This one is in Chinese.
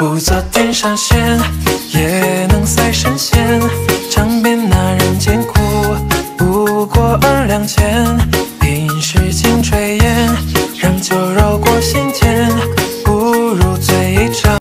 不做天上仙，也能赛神仙。尝遍那人间苦，不过二两钱。品世间炊烟，让酒肉过心间。